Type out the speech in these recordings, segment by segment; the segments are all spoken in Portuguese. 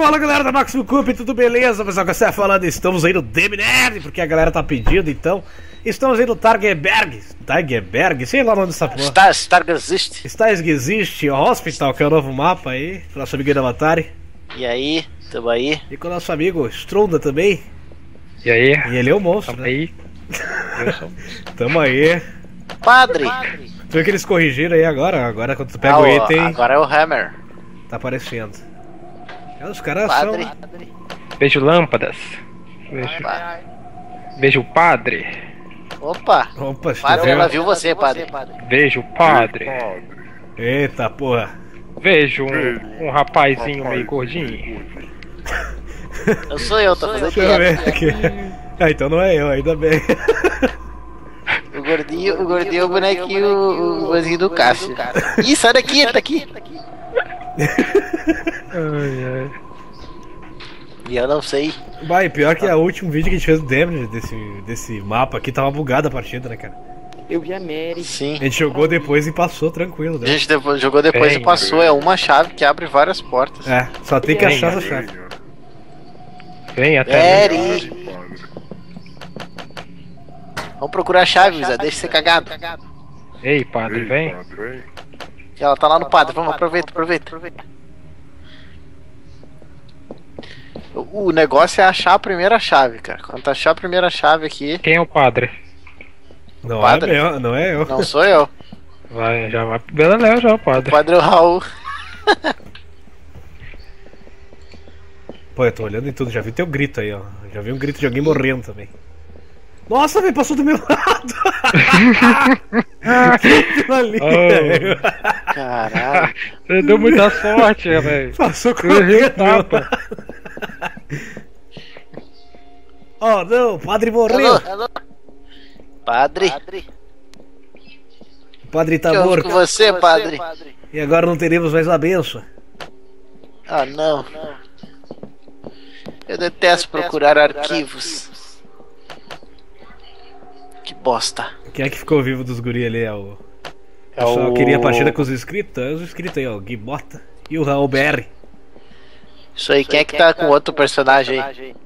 Fala galera da Max Cup, tudo beleza? Pessoal, que você tá falando, estamos aí no Deminerd, porque a galera tá pedindo, então. Estamos aí no Targeberg, Targeberg, sei lá o nome dessa porra. Star, Star existe. Stars existe Hospital, que é o novo mapa aí, com nosso amigo Iramatari. E aí, tamo aí. E com o nosso amigo Stronda também. E aí? E ele é o monstro, Tamo né? aí. Sou... Tamo aí. Padre! Tu viu que eles corrigiram aí agora? Agora quando tu pega Ah, o- item, Agora é o Hammer. tá aparecendo. É, Os caras Padre. são... Vejo lâmpadas. Vejo, Pa- vejo padre. Opa! Opa, Padre, ela viu você, padre. Vejo padre. Eita porra. Vejo um, um rapazinho meio gordinho. Eu sou eu, tô fazendo Deixa eu ver piada. aqui. Ah, então não é eu, ainda bem. O gordinho, o gordinho é o bonequinho, o gordinho do Cássio. Ih, sai daqui, ele tá aqui. Ai, ai. E eu não sei. Vai, pior que o último vídeo que a gente fez do Damage desse, desse mapa aqui tava bugada a partida, né, cara? Eu vi a Mary. Sim. A gente jogou depois e passou tranquilo, A né? gente depois- jogou depois Bem, e passou. É uma chave que abre várias portas. É, só tem que Bem, achar essa chave. Vem até. Mary! Vamos procurar a chave, Zé. Deixa de ser cagado. Ei, padre, vem. Ela tá lá no padre. Vamos, aproveita, aproveita. aproveita. O o negócio é achar a primeira chave, cara. Quando tu achar a primeira chave aqui, Quem é o padre? Não Padre? é meu, não é eu. não sou eu. Vai, já vai pro Beleléu já, o O padre. padre é o Raul. Pô, eu tô olhando em tudo, já vi teu grito aí, ó. Já vi um grito de alguém morrendo também. Nossa, velho, passou do meu lado! Aquilo ali, Oh. velho. Caralho. Você deu muita sorte, velho. Passou Eu errei o tapa. Oh, não, o padre morreu. Alô, alô. Padre, O padre tá morto. com você, padre? E agora não teremos mais a benção. Ah, não. Eu detesto procurar arquivos. Que bosta. Quem é que ficou vivo dos guri ali? É o. É Eu só o- queria a partida com os inscritos. É os inscritos aí, ó. O Gui Bota e o Raul BR. Isso aí, quem é que tá com outro personagem aí?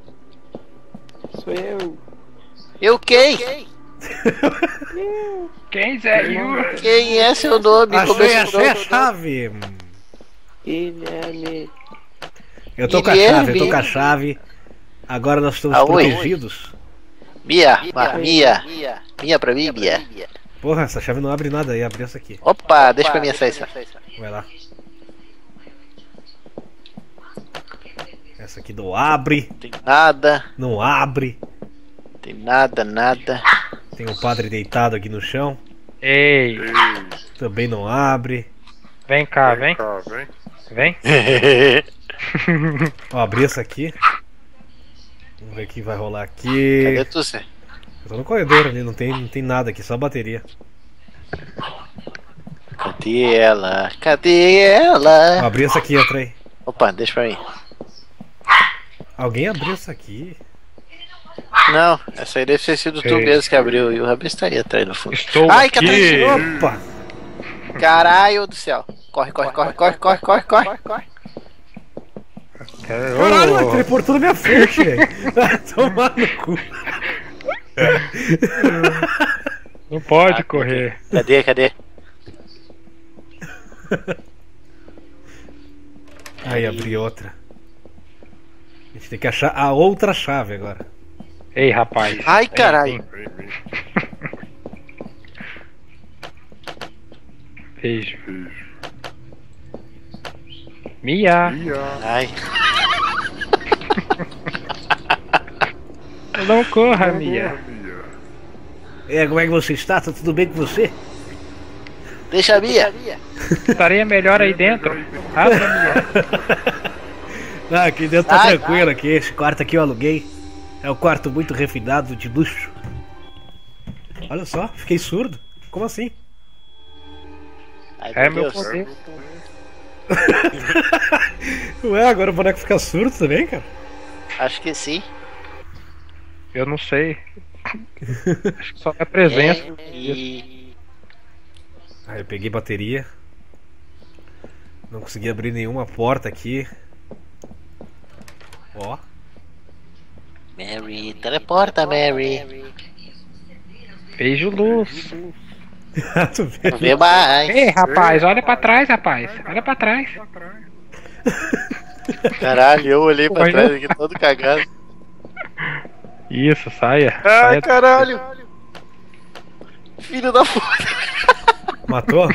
Sou eu. Eu quem? Quem é you? Quem é seu nome? Como Achei, é seu achei a chave. Guilherme. Eu tô com a Guilherme. chave, eu tô com a chave. Agora nós estamos Ah, oi. Mia, Mia. Mia pra mim, Mia. Porra, essa chave não abre nada aí, abre essa aqui. Opa, deixa pra mim essa aí. essa. Vai lá. Essa aqui não abre, Tem nada, não abre. tem nada, nada. Tem um padre deitado aqui no chão, Ei, também não abre. vem cá, vem. Vem. Ó, abri essa aqui. Vamos ver o que vai rolar aqui. Cadê tu, Zé? Eu tô no corredor ali, não tem, não tem nada aqui, só bateria. Cadê ela? Cadê ela? abri essa aqui, entra aí. Opa, deixa pra mim. Alguém abriu essa aqui? Não, essa aí deve ter sido tu Ei. mesmo que abriu e o Rabis tá aí atrás no fundo. Estou Ai, que aqui. atrás Opa! Caralho do céu. Corre, corre, corre, corre, corre, corre, corre, corre. Caralho, ele teleportou na minha frente, velho. Tomar no cu. Não pode Ah, correr. Cadê, cadê? Aí, abri outra. A gente tem que achar a outra chave agora. Ei, rapaz. Ai, caralho. Beijo. Mia. Ai, Não corra, Mia. É, como é que você está? Tá tudo bem com você? deixa a Mia. Estaria melhor aí dentro. Abra, Mia. Ah, aqui dentro tá Ai, tranquilo aqui. Esse quarto aqui eu aluguei. É um quarto muito refinado, de luxo. Olha só, fiquei surdo. Como assim? Ai, É meu Deus. poder. Ué, agora o boneco fica surdo também, cara? Acho que sim. Eu não sei. Acho que só é presença. É, e... Aí eu peguei bateria. Não consegui abrir nenhuma porta aqui. Ó. Mary, teleporta, Mary. Vejo luz. tu vê? Não vê mais. Ei, rapaz, olha pra trás, rapaz. Olha pra trás. Caralho, eu olhei pra trás aqui todo cagado. Isso, saia. Ai, saia. caralho. Filho da puta, Matou?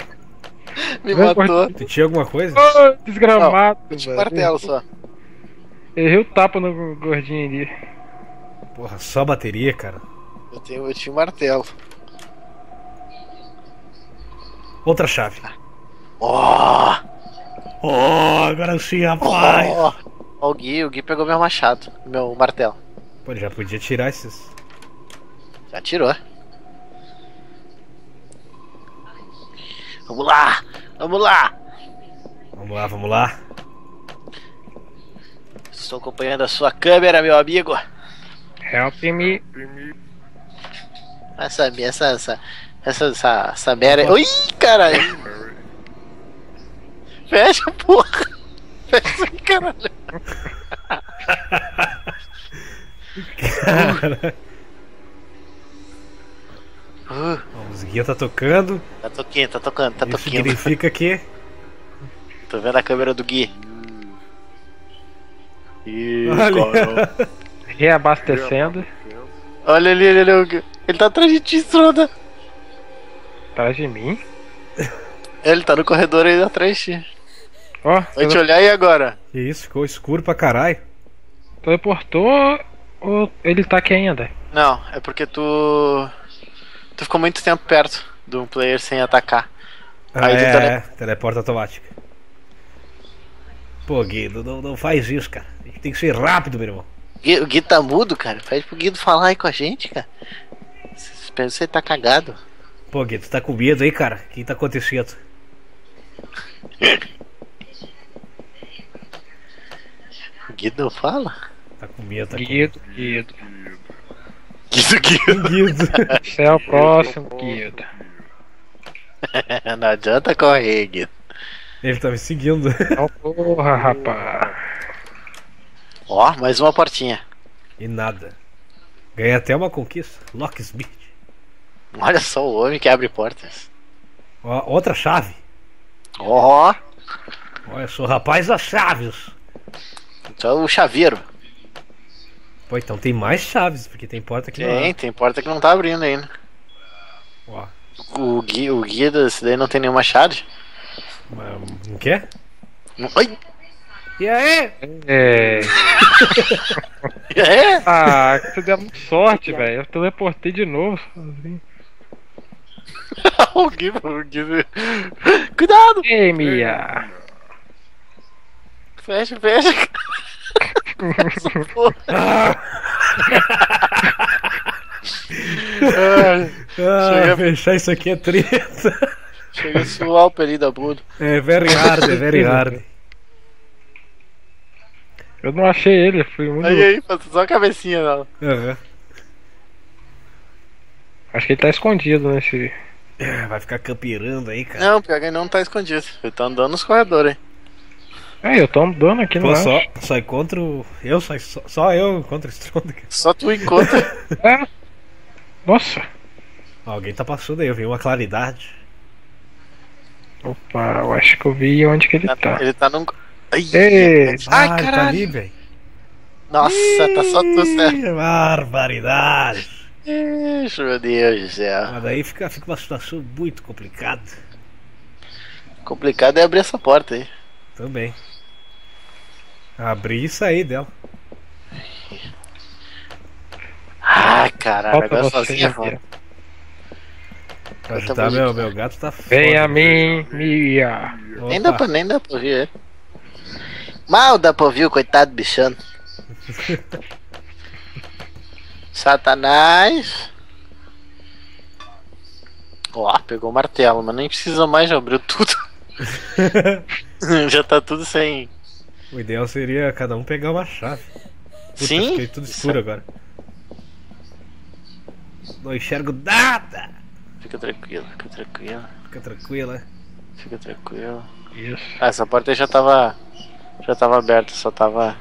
me matou. Tu tinha alguma coisa? Ô, desgramado, Tinha um velho. martelo só. Errei o tapa no gordinho ali. Porra, só bateria, cara. Eu, tenho, eu tinha um martelo. Outra chave. Ó, Oh, agora sim, rapaz. ó. Ó, o Gui, o Gui pegou meu machado, meu martelo. Pô, ele já podia tirar esses. Já tirou. Vamos lá, vamos lá. Vamos lá, vamos lá. Estou acompanhando a sua câmera, meu amigo. Help me. Essa, essa, essa, essa, essa, essa merda. Ui, caralho. Fecha, porra. Fecha, caralho. Cara, Uh, a musiquinha tá tocando. tá toquinho, tá tocando, tá Isso toquinho. significa que. Tô vendo a câmera do Gui. Ih, Olha. cara. Reabastecendo. Olha ali, olha ali, o Gui. Ele tá atrás de ti, Stronda. Atrás de mim. Ele tá no corredor aí atrás de ti. Ó, Vai te olhar aí agora. Que isso, ficou escuro pra caralho. teleportou ou ele tá aqui ainda? Não, é porque tu. Tu ficou muito tempo perto de um player sem atacar. Ah, Aí tu é, tele- é, teleporta automática. Pô, Guido, não, não faz isso, cara. A gente tem que ser rápido, meu irmão. Gui- O Gui tá mudo, cara. Pede pro Guido falar aí com a gente, cara. Espero que você tá cagado. Pô, Guido, tu tá com medo aí, cara? O que tá acontecendo? O Guido não fala? Tá com medo, tá com Guido, Guido. Guido, Guido. Guido. Você é o próximo, Guido. não adianta correr, Guido. Ele tá me seguindo. Oh, porra, rapaz. Ó, mais uma portinha. E nada. Ganhei até uma conquista. Locksmith. Olha só o homem que abre portas. Ó, outra chave. Ó, Olha, sou o rapaz das chaves. Então o chaveiro. Pô, então tem mais chaves, porque tem porta aqui Tem, tem porta que não tá abrindo ainda. Ó, O Gui, o Guido, esse daí não tem nenhuma chave. não quer? Não- Ai! E aí? É. É? Ah, você deu muita sorte, velho. Eu teleportei de novo. sozinho. o Gui, o Gui. Cuidado! Ei, Mia. Fecha, fecha. Ai, Ah, Chega- fechar isso aqui é treta. Chega a suar o pelinho da bunda. É very hard, é very hard. Eu não achei ele, fui muito. Aí, aí, só a cabecinha dela. Aham. Acho que ele tá escondido nesse. É, Vai ficar campeirando aí, cara. Não, pior que ele não tá escondido. Ele tá andando nos corredores, hein? É, eu tô andando aqui no Pô, só, só encontro. Eu, só, só, eu encontro Stronda. Só tu encontra. É. Nossa. Alguém tá passando aí, eu vi uma claridade. Opa, eu acho que eu vi onde que ele tá. Ele tá num. Ai, Ei, Ai, ah, ele tá ali, velho. Nossa, tá só tu certo. Ih, Barbaridade. Ixi, meu Deus do céu. Mas daí fica, fica uma situação muito complicada. Complicado é abrir essa porta aí. Também. Abrir e sair dela. Ai, caralho, Falta agora sozinha é foda. Ajudar meu, meu gato tá foda. Vem a mim, Mia. Nem dá, pra, nem dá pra ouvir ele. Mal dá pra ouvir o coitado bichano. Satanás. Ó, pegou o martelo, mas nem precisa mais, já abriu tudo. já tá tudo sem. O ideal seria cada um pegar uma chave. Puta, Sim? Fiquei tudo escuro agora. Não enxergo nada. Fica tranquilo, fica tranquilo, Fica tranquila. fica tranquilo. Isso. Ah, essa porta aí já tava. Já tava aberta, só tava.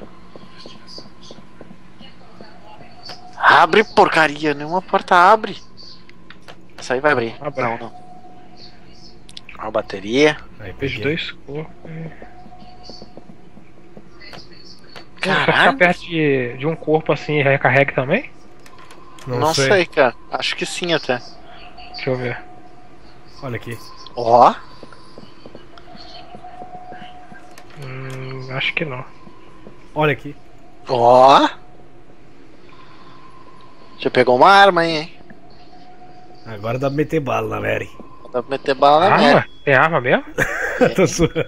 Abre, porcaria, nenhuma porta abre. Essa aí vai abrir. Abre. Não, não. A bateria. Aí peguei. dois corpos. Ficar Caralho. perto de, de um corpo assim, recarrega também? Não, sei. cara. Acho que sim até. Deixa eu ver. Olha aqui. Ó. Hum, acho que não. Olha aqui. Ó. Já pegou uma arma aí, hein? Agora dá pra meter bala na Mary. Dá pra meter bala na Arma? merda. Tem arma mesmo? Tô suando.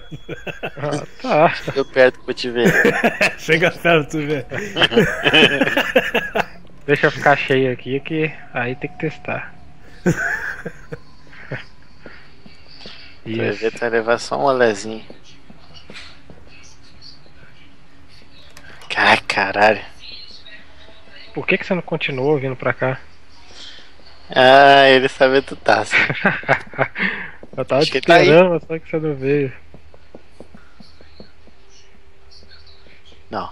Ah, tá. Eu perto pra te ver. Chega perto, tu vê. Deixa eu ficar cheio aqui que aí tem que testar. Isso. ver, vai levar só um olezinho. Ai, caralho. Por que, que você não continuou vindo pra cá? Ah, ele sabe tá. assim. eu tava Acho te que tá aí. esperando, mas só que você não veio. Não.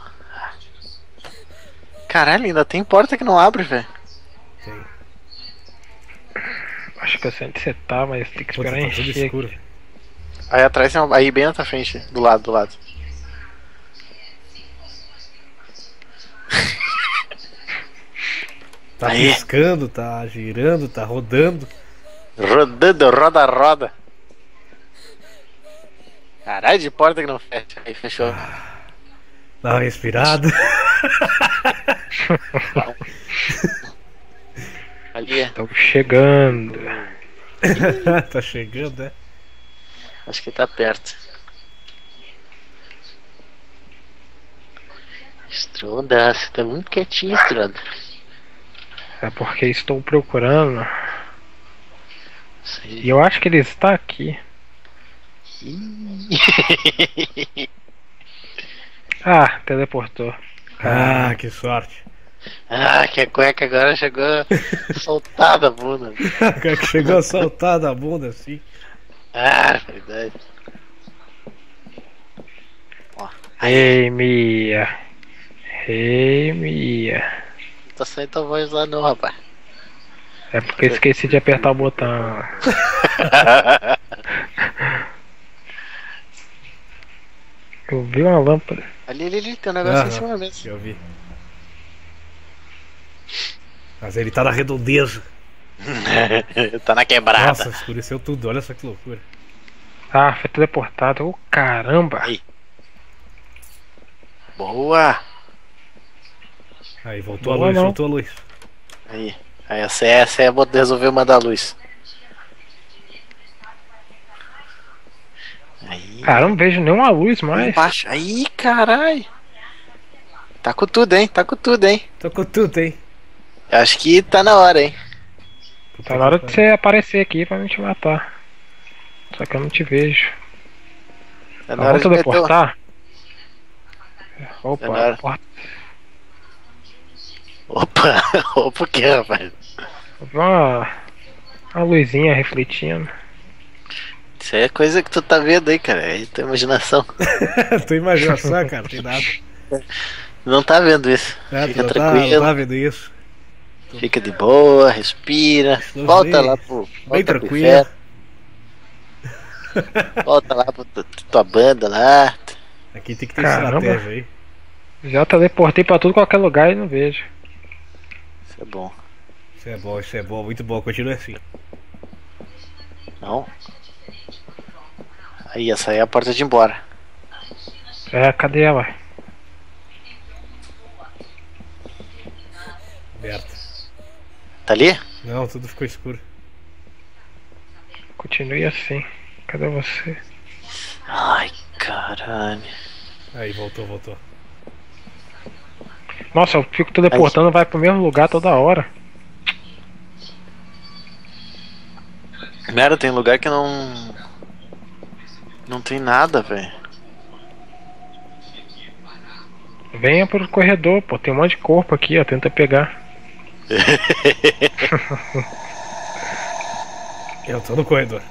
Caralho, ainda tem porta que não abre, velho. Tem. Acho que eu sei onde você tá, mas tem que esperar tá encher. escuro. Aí atrás tem uma... Aí bem na tua frente, do lado, do lado. Tá Aí. piscando, tá girando, tá rodando. Rodando, roda, roda. Caralho, de porta que não fecha. Aí fechou. Dá uma respirada. Ali, Estamos chegando. tá chegando, né? acho que tá perto. Stronda, você tá muito quietinho, Stronda. É porque estou procurando. E eu acho que ele está aqui. Ah, teleportou. Ah, que sorte. ah, que a cueca agora chegou soltada a bunda. Cara que chegou a saltar da bunda assim. Ah, verdade. Ei, Mia. Ei, Mia. Tá saindo tua voz lá não, rapaz. É porque eu esqueci de apertar o botão. Eu vi uma lâmpada. ali, ali, ali, tem um negócio em Aham. cima mesmo. Eu vi. Mas ele tá na redondeza. tá na quebrada. Nossa, escureceu tudo. Olha só que loucura. Ah, foi teleportado. Ô caramba! Aí. Boa! Aí voltou Boa a luz, não. voltou a luz. Aí. Aí essa é, essa é a bot- resolveu mandar luz. Aí. Cara, eu não vejo nenhuma luz mais. Embaixo. Aí, carai. Tá com tudo, hein? Tá com tudo, hein? Tô com tudo, hein? Eu acho que tá na hora, hein? Tá na hora de você aparecer aqui pra me te matar. Só que eu não te vejo. Tá na hora vamos de meter teleportar? Tá Opa, na hora. porta. Opa! Opa, o que, rapaz? Uma, uma luzinha refletindo. Isso aí é coisa que tu tá vendo aí, cara. É tua imaginação. Tua imaginação, cara, tem nada. Não tá vendo isso. É, Fica não tá, tranquilo. não tá vendo isso. Fica de boa, respira. Volta bem- lá pro. Bem volta pro tranquilo. inferno. Volta lá pra tu- tua banda lá. Aqui tem que ter Caramba. estratégia aí. Já teleportei pra tudo qualquer lugar e não vejo. Isso é bom. Isso é bom, isso é bom, muito bom. Continua assim. Não? Aí, essa aí é a porta de ir embora. É, cadê ela? Aberta. Tá ali? Não, tudo ficou escuro. Continue assim. Cadê você? Ai, caralho. Aí, voltou, voltou. Nossa, eu fico teleportando, vai pro mesmo lugar toda hora. Merda, tem lugar que não. Não tem nada, velho. Venha pro corredor, pô. Tem um monte de corpo aqui, ó. Tenta pegar. Eu tô no corredor.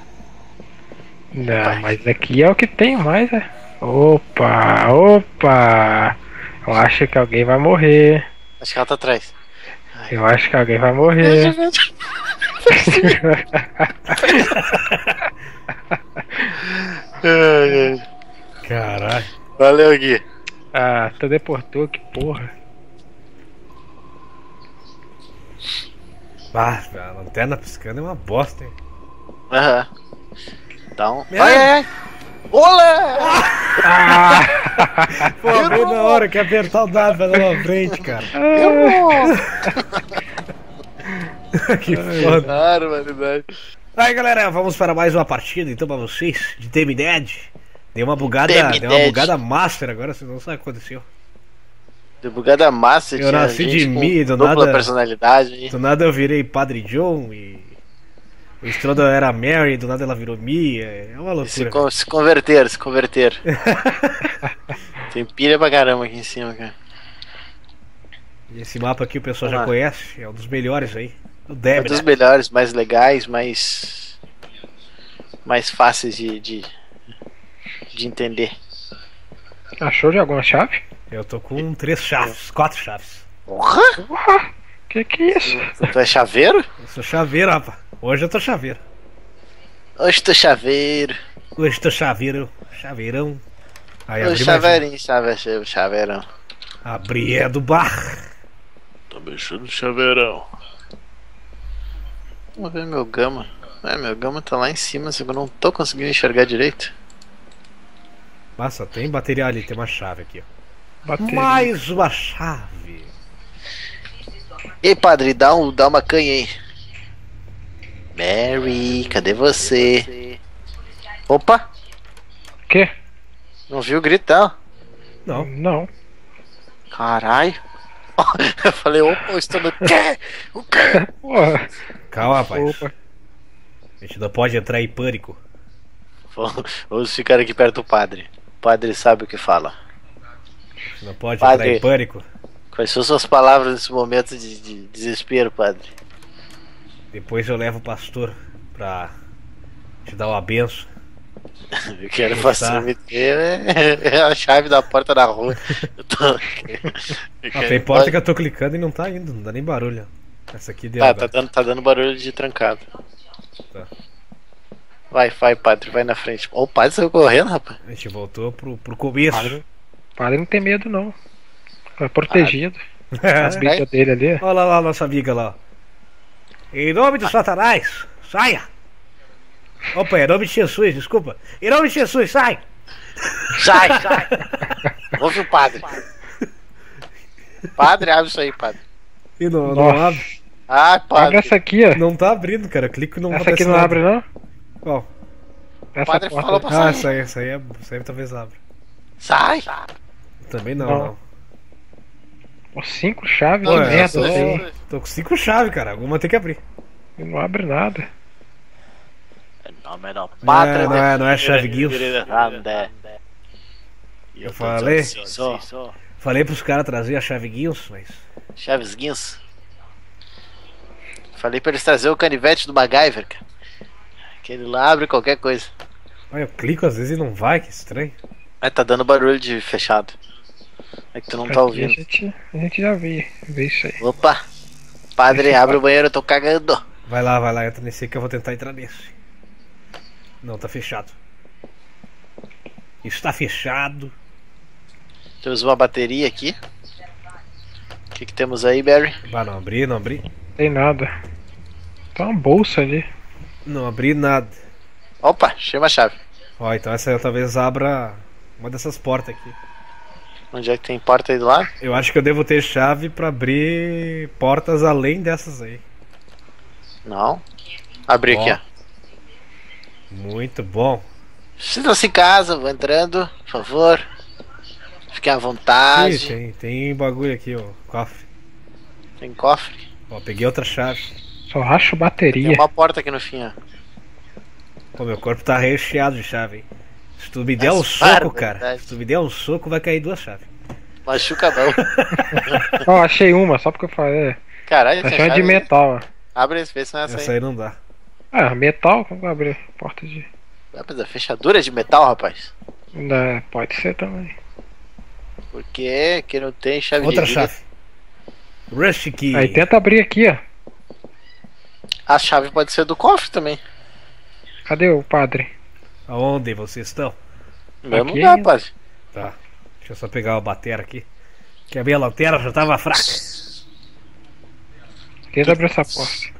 Não, mas aqui é o que tem mais, é. Opa, opa! Eu acho que alguém vai morrer. Acho que ela tá atrás. Eu acho que alguém vai morrer. Ai, ai. Caralho. Valeu, Gui. ah, tu deportou, que porra. Ah, a lanterna piscando é uma bosta, hein? Aham. Então. É. Ai, ai, ai. Olá! Ah! Pô, bem na hora que apertar o pra dar uma frente, cara. que foda. Barbaridade. Aí, galera, vamos para mais uma partida, então, pra vocês, de Demi Dead. Deu uma bugada, Demi deu uma Dead. bugada master agora, vocês não sabem o que aconteceu. De bugada massa, Eu nasci de mim, do dupla nada- personalidade. hein? Do nada eu virei Padre John e... O Strodo era Mary, do nada ela virou Mia, é uma Se, loucura. con- se converter, se converter. Tem pilha pra caramba aqui em cima, cara. E esse mapa aqui o pessoal Vamos já lá. conhece, é um dos melhores aí. O É Demi, dos né? melhores, mais legais, mais. mais fáceis de. de, de entender. Achou de alguma chave? Eu tô com três chaves, quatro chaves. Porra! Porra! Que que é isso? Tu é chaveiro? Eu sou chaveiro, rapaz. Hoje eu tô chaveiro. Hoje tô chaveiro. Hoje tô chaveiro, chaveirão. Aí um. chaveirinho, chave, chaveirão. Abri é do bar. Tô mexendo no chaveirão. Vamos ver meu gama. É, meu gama tá lá em cima, só que eu não tô conseguindo enxergar direito. Nossa, tem bateria ali, tem uma chave aqui. Bateria. Mais uma chave. Ei, padre, dá, um, dá uma canha aí. Mary, cadê você? Opa, Quê? Não viu o gritão? Não, Não. Caralho. Eu falei, opa, eu estou no quê? O quê? Porra. calma, rapaz. Opa. A gente não pode entrar em pânico. Vamos- ficar aqui perto do padre. O padre sabe o que fala. A gente não pode Padre. entrar em pânico. Quais são suas palavras nesse momento de, de desespero, padre? Depois eu levo o pastor pra te dar uma benção. Eu quero Tá. passar é, é a chave da porta da rua. Eu tô... eu Ah, tem porta que eu tô clicando e não tá indo, não dá nem barulho. Essa aqui deu. Tá, tá dando, tá dando barulho de trancado. Tá. Vai, vai, padre, vai na frente. Ó, o padre saiu correndo, rapaz. A gente voltou pro, pro começo. Padre, padre não tem medo, não. É protegido. As Olha bichas dele ali. lá, lá, nossa amiga lá. Em nome do Satanás, saia! Opa, em nome de Jesus, desculpa. Em nome de Jesus, sai! Sai, sai! Ouve o padre. Padre, abre isso aí, padre. E não, não Nossa. abre. Ah, Abre padre. essa aqui, ó. Não tá abrindo, cara. Clico e não Essa aqui não nada. abre, não? Qual? O Essa padre porta. falou pra Ah, sair. essa aí, essa aí, é, essa aí talvez abra. Sai! Também não, Não. não. Cinco chaves eu merda sou- aí. Tô com cinco chaves, cara. Alguma tem que abrir. E Não abre nada. Não, mas não. Não é- não é- não é chave Guilherme. Guilherme. Eu falei. Só. Falei pros caras trazer a chave Guions, mas. Chaves Guins. Falei pra eles trazer o canivete do MacGyver, cara. Que ele lá abre qualquer coisa. Olha, eu clico às vezes e não vai, que estranho. Mas tá dando barulho de fechado. É que tu não tá ouvindo. A gente, a gente já viu, viu isso aí. Opa! Padre, abre o banheiro, eu tô cagando. Vai lá, vai lá, entra nesse que eu vou tentar entrar nesse. Não, tá fechado. Está fechado. Temos uma bateria aqui. O que, que temos aí, Barry? Bah, não abri, não abri. Não tem nada. Tem uma bolsa ali. Não abri nada. Opa, chama a chave. Ó, então essa aí talvez abra uma dessas portas aqui. Onde é que tem porta aí do lado? Eu acho que eu devo ter chave pra abrir portas além dessas aí. Não. Abri aqui, Ó. Muito bom. Sintam-se em casa, vou entrando, por favor. Fiquem à Ih, vontade. tem, tem bagulho aqui, ó. Cofre. Tem cofre. Ó, peguei outra chave. Só racho Tem bateria. uma porta aqui no fim, ó. Pô, meu corpo tá recheado de chave, hein? Se tu me der um soco, cara. Se tu me der um soco, vai cair duas chaves. Machuca não. Ó, achei uma, só porque eu falei. Caralho, Achei tem uma de chave. metal, ó. Abre esse, vê se não é essa, Essa aí. aí não dá. Ah, metal? Como vai abrir? Porta de. Ah, mas a fechadura é de metal, rapaz. Ainda pode ser também. Porque que não tem chave Outra de vidro. chave. Rush Key. Aí tenta abrir aqui, ó. A chave pode ser do cofre também. Cadê o padre? Aonde vocês estão? No mesmo Aqui. lugar, padre. Tá. Deixa eu só pegar a bateria aqui. Que a minha lanterna já tava fraca. Tenta abrir essa porta.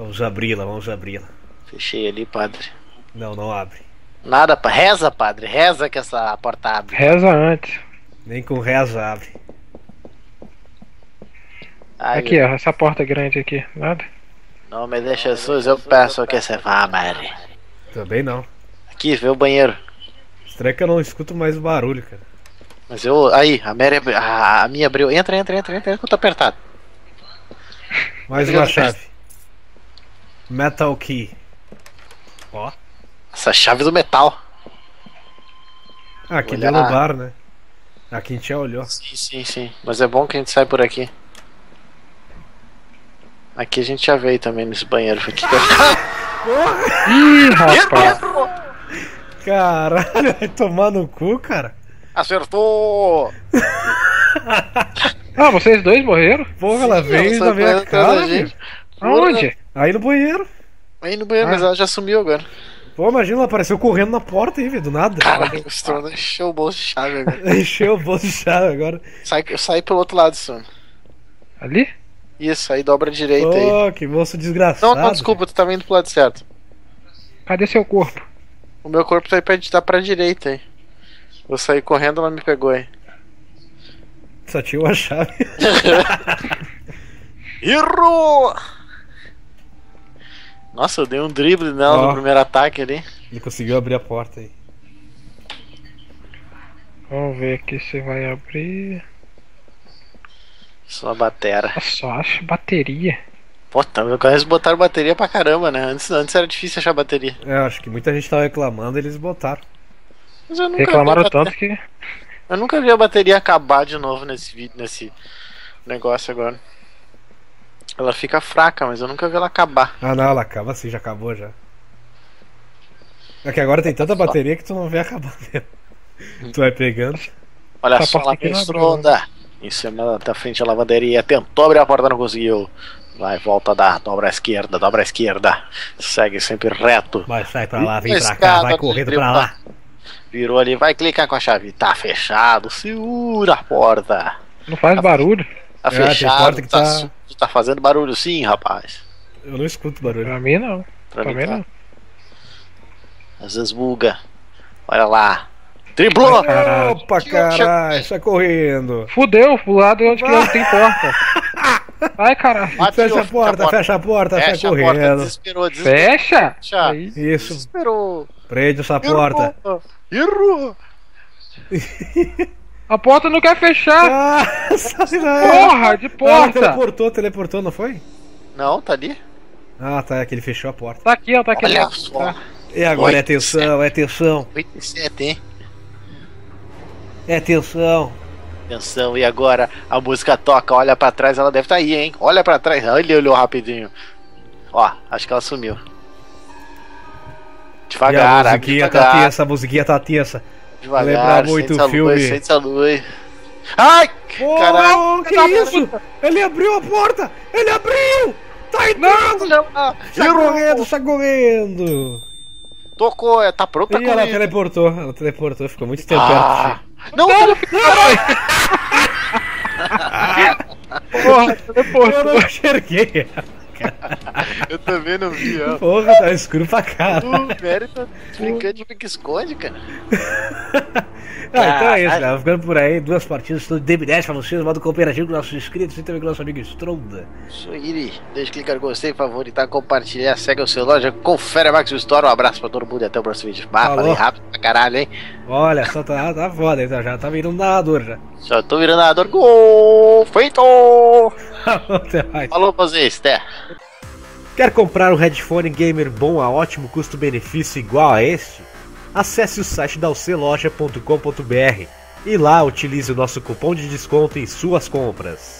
Vamos abri-la, vamos abri-la. Fechei ali, padre. Não, não abre. Nada, pa- reza, padre. Reza que essa porta abre. Reza antes. Nem com reza abre. Ai, Aqui, ó, essa porta grande aqui. Nada? Em nome de Jesus, eu peço que você vá, Mary. Também não. Aqui, vê o banheiro. Estranho que eu não escuto mais o barulho, cara. Mas eu. Aí, a Mary abri- a, a minha abriu. Entra, entra, entra, entra, que eu tô apertado. Mais uma chave. Metal Key. Ó. Essa chave do metal. Ah, Olhar. deu no bar, né? Aqui a gente já olhou. Sim, sim, sim. Mas é bom que a gente sai por aqui. Aqui a gente já veio também nesse banheiro. Aqui. Ih, rapaz. Caralho, vai tomar no cu, cara. Acertou! Ah, vocês dois morreram? Porra, ela veio ela na minha cara. Aonde? Aí no banheiro. Aí no banheiro, Ah. mas ela já sumiu agora. Pô, imagina, ela apareceu correndo na porta aí, velho, do nada. Caralho, Stone encheu o bolso de chave agora. Encheu o bolso de chave agora. Sai, sai pelo outro lado, Stone. Ali? Isso, aí dobra a direita aí. Pô, que moço desgraçado. Não, não, desculpa, tu tava indo pro lado certo. Cadê seu corpo? O meu corpo tá, aí pra, tá pra direita aí. Eu saí correndo, ela me pegou aí. Só tinha uma chave. Errou! Nossa, eu dei um drible nela Ó. no primeiro ataque ali. Ele conseguiu abrir a porta aí. Vamos ver aqui se vai abrir. Só batera. Nossa, só acho bateria. Puta, meu eles botaram bateria pra caramba, né? Antes, antes era difícil achar bateria. É, acho que muita gente tava reclamando, eles botaram. Mas eu nunca Reclamaram vi tanto que. Eu nunca vi a bateria acabar de novo nesse vídeo, nesse negócio agora. Ela fica fraca, mas eu nunca vi ela acabar. Ah não, ela acaba assim, já acabou já. É que agora tem tanta bateria que tu não vê acabar mesmo. tu vai pegando. Olha Essa só, porta lá aqui vem não abriu, Stronda. Em cima da frente da lavanderia. Tentou abrir a porta, não conseguiu. Vai, volta da dobra à esquerda, dobra à esquerda. Segue sempre reto. Vai, sai pra lá, vem pra cá, vai correndo pra lá. Virou ali, vai clicar com a chave. Tá fechado, segura a porta. Não faz barulho. Tá É, tem fechado, porta que tá, tá- su- tá fazendo barulho sim, rapaz. Eu não escuto barulho. Pra mim não. Pra Também tá. não. Às vezes buga. Olha lá. Driblou! Opa, caralho, sai correndo. Fudeu, pro lado onde que não tem porta. Ai, caralho. Fecha a porta, fecha a porta, sai Fecha a porta, correndo. desesperou, desesperou. Fecha! Fecha. Aí. Isso, Desesperou. prende essa porta. Errou. A porta não quer fechar! Ah. Porra, de Ah, porta! teleportou, teleportou, não foi? Não, tá ali. Ah, tá, é que ele fechou a porta. Tá aqui, ó, tá aqui. Olha ó. só. Tá. E agora é Oito, atenção, é atenção, 87, hein? é atenção. Atenção, e agora a música toca, olha pra trás, ela deve estar tá aí, hein? Olha pra trás, olha, ele olhou rapidinho. Ó, acho que ela sumiu. E Devagar, a abre musiquinha tá devagar, tensa, a musiquinha tá tensa. Devagar, lembra muito o filme. luz, sente essa luz. Ai, caralho. Oh, que isso? Ele abriu a porta! Ele abriu! Tá entrando! Ah, Sai errou. correndo, sai correndo! Tocou, é, tá pronta E ela comigo. teleportou, ela teleportou, ficou muito tempo Ah, perto. não, Porra, depois. Eu não enxerguei. Eu também não vi ela. Porra, tá escuro pra cara. O Mary tá brincando de pique-esconde, cara. Ah, então é isso, galera. Ficando por aí, duas partidas do DB10 pra vocês, modo cooperativo com nossos inscritos e também com nosso amigo Stronda. Sou Iri, deixa clicar no gostei, favoritar, compartilhar, segue o seu loja, confere a Max Store, um abraço pra todo mundo e até o próximo vídeo. Ah, Falou. falei rápido pra caralho, hein? Olha, só tá, tá foda, então já tá virando narrador já. Só tô virando narrador. Gol! Feito! Falou pra vocês, até. Quer comprar um headphone gamer bom a ótimo custo-benefício igual a este? Acesse o site da ucloja.com.br e lá utilize o nosso cupom de desconto em suas compras.